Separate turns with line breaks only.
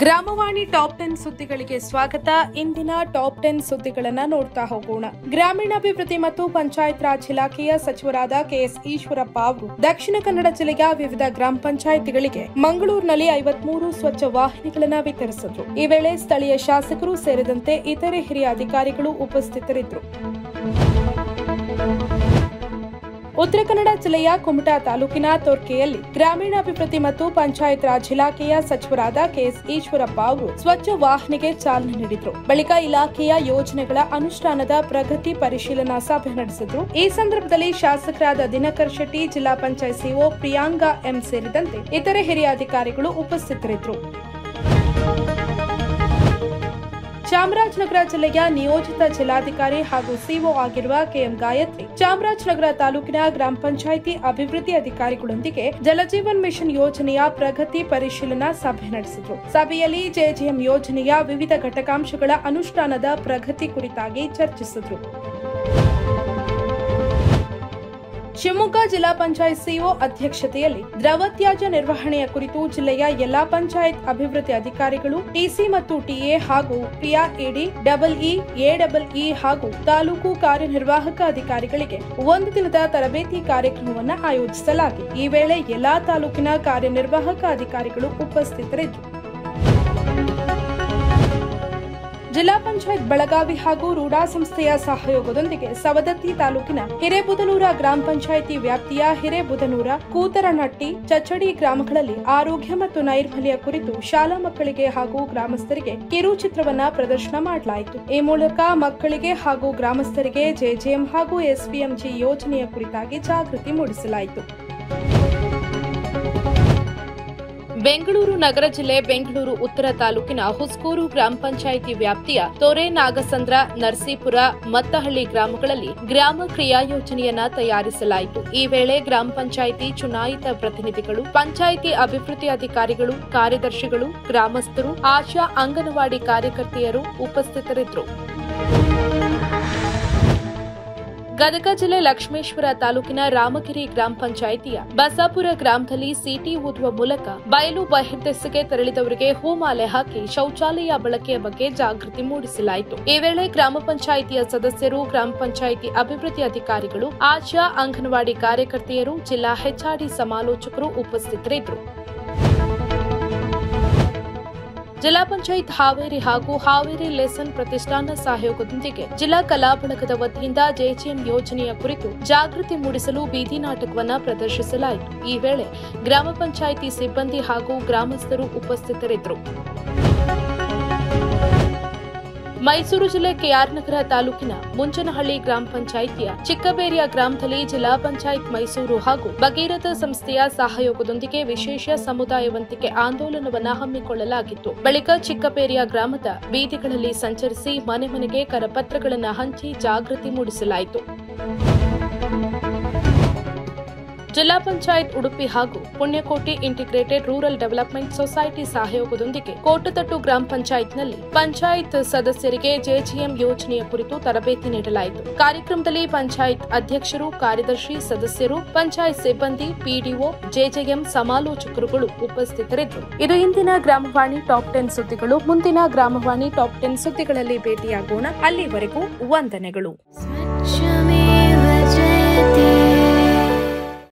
ಗ್ರಾಮವಾಣಿ top ten ಸುದ್ದಿಗಳಿಗೆ ಸ್ವಾಗತ. ಇಂದಿನ top ten ಸುದ್ದಿಗಳನ್ನು ನೋಡ್ತಾ ಹೋಗೋಣ. ಗ್ರಾಮೀಣಾಭಿವೃದ್ಧಿ ಮತ್ತು ಪಂಚಾಯತ್ ರಾಜ್ ಇಲಾಖೆಯ ಸಚಿವರಾದ ಕೆಎಸ್ ಈಶ್ವರಪ್ಪ ಅವರು ದಕ್ಷಿಣ ಕನ್ನಡ ಜಿಲ್ಲೆಯ ವಿವಿಧ ಗ್ರಾಮ ಪಂಚಾಯಿತಿಗಳಿಗೆ ಮಂಗಳೂರಿನಲ್ಲಿ ಐವತ್ಮೂರು ಸ್ವಚ್ಛ ವಾಹಿನಿಗಳನ್ನು ವಿತರಿಸಿದ್ರು. ಈ ವೇಳೆ ಸ್ಥಳೀಯ ಶಾಸಕರು ಸೇರಿದಂತೆ ಇತರೆ ಹಿರಿಯ ಅಧಿಕಾರಿಗಳು ಉಪಸ್ಥಿತರಿದ್ದರು. ಉತ್ತರ ಕನ್ನಡ ಜಿಲ್ಲೆಯ ಕುಮಟಾ ತಾಲೂಕಿನ ತೋರ್ಕೆಯಲ್ಲಿ ಗ್ರಾಮೀಣಾಭಿವೃದ್ಧಿ ಮತ್ತು ಪಂಚಾಯತ್ ರಾಜ್ ಇಲಾಖೆಯ ಸಚಿವರಾದ ಕೆಎಸ್ ಈಶ್ವರಪ್ಪ ಅವರು ಸ್ವಚ್ಛ ವಾಹನಿಗೆ ಚಾಲನೆ ನೀಡಿದರು. ಬಳಿಕ ಇಲಾಖೆಯ ಯೋಜನೆಗಳ ಅನುಷ್ಠಾನದ ಪ್ರಗತಿ ಪರಿಶೀಲನಾ ಸಭೆ ನಡೆಸಿದರು. ಈ ಸಂದರ್ಭದಲ್ಲಿ ಶಾಸಕರಾದ ದಿನಕರ್ ಶೆಟ್ಟಿ, ಜಿಲ್ಲಾ ಪಂಚಾಯತ್ ಸಿಒ ಪ್ರಿಯಾಂಗಾ ಎಂ ಸೇರಿದಂತೆ ಇತರೆ ಹಿರಿಯ ಅಧಿಕಾರಿಗಳು ಉಪಸ್ಥಿತರಿದ್ದರು. ಚಾಮರಾಜನಗರ ಜಿಲ್ಲೆಯ ನಿಯೋಜಿತ ಜಿಲ್ಲಾಧಿಕಾರಿ ಹಾಗೂ ಸಿಒ ಆಗಿರುವ ಕೆಎಂ ಗಾಯತ್ರಿ, ಚಾಮರಾಜನಗರ ತಾಲೂಕಿನ ಗ್ರಾಮ ಪಂಚಾಯಿತಿ ಅಭಿವೃದ್ಧಿ ಅಧಿಕಾರಿಗಳೊಂದಿಗೆ ಜಲಜೀವನ್ ಮಿಷನ್ ಯೋಜನೆಯ ಪ್ರಗತಿ ಪರಿಶೀಲನಾ ಸಭೆ ನಡೆಸಿದರು. ಸಭೆಯಲ್ಲಿ ಜೆಜೆಎಂ ಯೋಜನೆಯ ವಿವಿಧ ಘಟಕಾಂಶಗಳ ಅನುಷ್ಠಾನದ ಪ್ರಗತಿ ಕುರಿತಾಗಿ ಚರ್ಚಿಸಿದರು. ಶಿವಮೊಗ್ಗ ಜಿಲ್ಲಾ ಪಂಚಾಯತ್ ಸಿಒ ಅಧ್ಯಕ್ಷತೆಯಲ್ಲಿ ದ್ರವ ತ್ಯಾಜ್ಯ ನಿರ್ವಹಣೆಯ ಕುರಿತು ಜಿಲ್ಲೆಯ ಎಲ್ಲಾ ಪಂಚಾಯತ್ ಅಭಿವೃದ್ಧಿ ಅಧಿಕಾರಿಗಳು, ಟಿಸಿ ಮತ್ತು ಟಿಎ ಹಾಗೂ PRED double E A double E ಹಾಗೂ ತಾಲೂಕು ಕಾರ್ಯನಿರ್ವಾಹಕ ಅಧಿಕಾರಿಗಳಿಗೆ ಒಂದು ದಿನದ ತರಬೇತಿ ಕಾರ್ಯಕ್ರಮವನ್ನು ಆಯೋಜಿಸಲಾಗಿದೆ. ಈ ವೇಳೆ ಎಲ್ಲಾ ತಾಲೂಕಿನ ಕಾರ್ಯನಿರ್ವಾಹಕ ಅಧಿಕಾರಿಗಳು ಉಪಸ್ಥಿತರಿದ್ದರು. ಜಿಲ್ಲಾ ಪಂಚಾಯತ್ ಬೆಳಗಾವಿ ಹಾಗೂ ರೂಡಾ ಸಂಸ್ಥೆಯ ಸಹಯೋಗದೊಂದಿಗೆ ಸವದತ್ತಿ ತಾಲೂಕಿನ ಹಿರೇಬುದನೂರ ಗ್ರಾಮ ಪಂಚಾಯಿತಿ ವ್ಯಾಪ್ತಿಯ ಹಿರೇಬುದನೂರ ಕೂತರನಟ್ಟಿ, ಚಚ್ಚಡಿ ಗ್ರಾಮಗಳಲ್ಲಿ ಆರೋಗ್ಯ ಮತ್ತು ನೈರ್ಮಲ್ಯ ಕುರಿತು ಶಾಲಾ ಮಕ್ಕಳಿಗೆ ಹಾಗೂ ಗ್ರಾಮಸ್ಥರಿಗೆ ಕಿರುಚಿತ್ರವನ್ನ ಪ್ರದರ್ಶನ ಮಾಡಲಾಯಿತು. ಈ ಮೂಲಕ ಮಕ್ಕಳಿಗೆ ಹಾಗೂ ಗ್ರಾಮಸ್ಥರಿಗೆ ಜೆಜೆಎಂ ಹಾಗೂ ಎಸ್ಪಿಎಂಜಿ ಯೋಜನೆಯ ಕುರಿತಾಗಿ ಜಾಗೃತಿ ಮೂಡಿಸಲಾಯಿತು. ಬೆಂಗಳೂರು ನಗರ ಜಿಲ್ಲೆ ಬೆಂಗಳೂರು ಉತ್ತರ ತಾಲೂಕಿನ ಹುಸ್ಕೂರು ಗ್ರಾಮ ಪಂಚಾಯಿತಿ ವ್ಯಾಪ್ತಿಯ ತೊರೆ ನಾಗಸಂದ್ರ, ನರಸೀಪುರ, ಮತ್ತಹಳ್ಳಿ ಗ್ರಾಮಗಳಲ್ಲಿ ಗ್ರಾಮ ಕ್ರಿಯಾ ಯೋಜನೆಯನ್ನ ತಯಾರಿಸಲಾಯಿತು. ಈ ವೇಳೆ ಗ್ರಾಮ ಪಂಚಾಯಿತಿ ಚುನಾಯಿತ ಪ್ರತಿನಿಧಿಗಳು, ಪಂಚಾಯಿತಿ ಅಭಿವೃದ್ಧಿ ಅಧಿಕಾರಿಗಳು, ಕಾರ್ಯದರ್ಶಿಗಳು, ಗ್ರಾಮಸ್ಥರು, ಆಶಾ ಅಂಗನವಾಡಿ ಕಾರ್ಯಕರ್ತೆಯರು ಉಪಸ್ಥಿತರಿದ್ದರು. ಗದಗ ಜಿಲ್ಲೆ ಲಕ್ಷ್ಮೇಶ್ವರ ತಾಲೂಕಿನ ರಾಮಗಿರಿ ಗ್ರಾಮ ಪಂಚಾಯಿತಿಯ ಬಸಾಪುರ ಗ್ರಾಮದಲ್ಲಿ ಸಿಟಿ ಊದುವ ಮೂಲಕ ಬಯಲು ಬಹಿರ್ದೆಸೆಗೆ ತೆರಳಿದವರಿಗೆ ಹೂಮಾಲೆ ಹಾಕಿ ಶೌಚಾಲಯ ಬಳಕೆಯ ಬಗ್ಗೆ ಜಾಗೃತಿ ಮೂಡಿಸಲಾಯಿತು. ಈ ವೇಳೆ ಗ್ರಾಮ ಪಂಚಾಯಿತಿಯ ಸದಸ್ಯರು, ಗ್ರಾಮ ಪಂಚಾಯಿತಿ ಅಭಿವೃದ್ಧಿ ಅಧಿಕಾರಿಗಳು, ಆಶಾ ಅಂಗನವಾಡಿ ಕಾರ್ಯಕರ್ತೆಯರು, ಜಿಲ್ಲಾ ಹೆಚ್ಆರ್ಡಿ ಸಮಾಲೋಚಕರು ಉಪಸ್ಥಿತರಿದ್ದರು. ಜಿಲ್ಲಾ ಪಂಚಾಯತ್ ಹಾವೇರಿ ಹಾಗೂ ಹಾವೇರಿ ಲೆಸನ್ ಪ್ರತಿಷ್ಠಾನ ಸಹಯೋಗದೊಂದಿಗೆ ಜಿಲ್ಲಾ ಕಲಾ ವತಿಯಿಂದ ಜೆಜಿಎಂ ಯೋಜನೆಯ ಕುರಿತು ಜಾಗೃತಿ ಮೂಡಿಸಲು ಬೀದಿ ನಾಟಕವನ್ನು ಪ್ರದರ್ಶಿಸಲಾಯಿತು. ಈ ವೇಳೆ ಗ್ರಾಮ ಪಂಚಾಯಿತಿ ಸಿಬ್ಬಂದಿ ಹಾಗೂ ಗ್ರಾಮಸ್ಥರು ಉಪಸ್ಥಿತರಿದ್ದರು. ಮೈಸೂರು ಜಿಲ್ಲೆ ಕೆಆರ್ ನಗರ ತಾಲೂಕಿನ ಮುಂಚನಹಳ್ಳಿ ಗ್ರಾಮ ಪಂಚಾಯಿತಿಯ ಚಿಕ್ಕಬೇರಿಯ ಗ್ರಾಮದಲ್ಲಿ ಜಿಲ್ಲಾ ಪಂಚಾಯತ್ ಮೈಸೂರು ಹಾಗೂ ಭಗೀರಥ ಸಂಸ್ಥೆಯ ಸಹಯೋಗದೊಂದಿಗೆ ವಿಶೇಷ ಸಮುದಾಯ ವಂತಿಕೆ ಆಂದೋಲನವನ್ನ ಹಮ್ಮಿಕೊಳ್ಳಲಾಗಿತ್ತು. ಬಳಿಕ ಚಿಕ್ಕಬೇರಿಯ ಗ್ರಾಮದ ಬೀದಿಗಳಲ್ಲಿ ಸಂಚರಿಸಿ ಮನೆ ಮನೆಗೆ ಕರಪತ್ರಗಳನ್ನು ಹಂಚಿ ಜಾಗೃತಿ ಮೂಡಿಸಲಾಯಿತು. ಜಿಲ್ಲಾ ಪಂಚಾಯತ್ ಉಡುಪಿ ಹಾಗೂ Punyakoti integrated rural development society ಸಹಯೋಗದೊಂದಿಗೆ ಕೋಟತಟ್ಟು ಗ್ರಾಮ ಪಂಚಾಯತ್ನಲ್ಲಿ ಪಂಚಾಯತ್ ಸದಸ್ಯರಿಗೆ ಜೆಜಿಎಂ ಯೋಜನೆಯ ಕುರಿತು ತರಬೇತಿ ನೀಡಲಾಯಿತು. ಕಾರ್ಯಕ್ರಮದಲ್ಲಿ ಪಂಚಾಯತ್ ಅಧ್ಯಕ್ಷರು, ಕಾರ್ಯದರ್ಶಿ, ಸದಸ್ಯರು, ಪಂಚಾಯತ್ ಸಿಬ್ಬಂದಿ, ಪಿಡಿಒ, ಜೆಜೆಎಂ ಸಮಾಲೋಚಕರುಗಳು ಉಪಸ್ಥಿತರಿದ್ದರು. ಇದು ಇಂದಿನ ಗ್ರಾಮವಾಣಿ ಟಾಪ್ ಟೆನ್ ಸುದ್ದಿಗಳು. ಮುಂದಿನ ಗ್ರಾಮವಾಣಿ ಟಾಪ್ ಟೆನ್ ಸುದ್ದಿಗಳಲ್ಲಿ ಭೇಟಿಯಾಗೋಣ. ಅಲ್ಲಿವರೆಗೂ ವಂದನೆಗಳು.